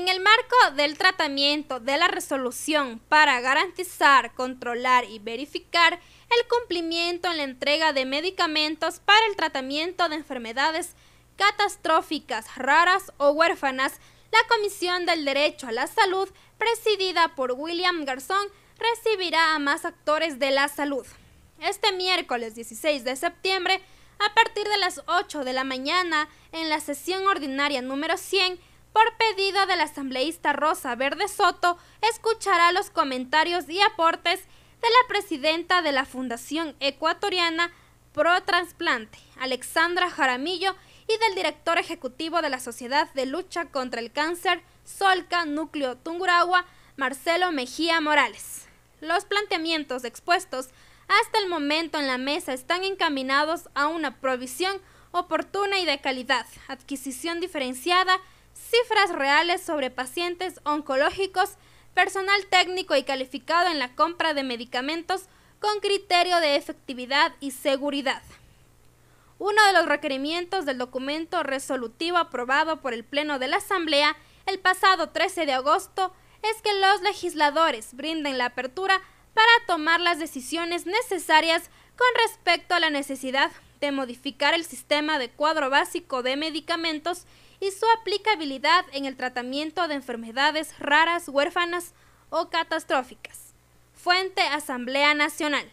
En el marco del tratamiento de la resolución para garantizar, controlar y verificar el cumplimiento en la entrega de medicamentos para el tratamiento de enfermedades catastróficas, raras o huérfanas, la Comisión del Derecho a la Salud, presidida por William Garzón, recibirá a más actores de la salud. Este miércoles 16 de septiembre, a partir de las 8 de la mañana, en la sesión ordinaria número 100, por pedido del asambleísta Rosa Verde Soto, escuchará los comentarios y aportes de la presidenta de la Fundación Ecuatoriana Pro Transplante, Alexandra Jaramillo, y del director ejecutivo de la Sociedad de Lucha contra el Cáncer, Solca Núcleo Tunguragua, Marcelo Mejía Morales. Los planteamientos expuestos hasta el momento en la mesa están encaminados a una provisión oportuna y de calidad, adquisición diferenciada, cifras reales sobre pacientes oncológicos, personal técnico y calificado en la compra de medicamentos con criterio de efectividad y seguridad. Uno de los requerimientos del documento resolutivo aprobado por el Pleno de la Asamblea el pasado 13 de agosto es que los legisladores brinden la apertura para tomar las decisiones necesarias con respecto a la necesidad de modificar el sistema de cuadro básico de medicamentos y su aplicabilidad en el tratamiento de enfermedades raras, huérfanas o catastróficas. Fuente Asamblea Nacional.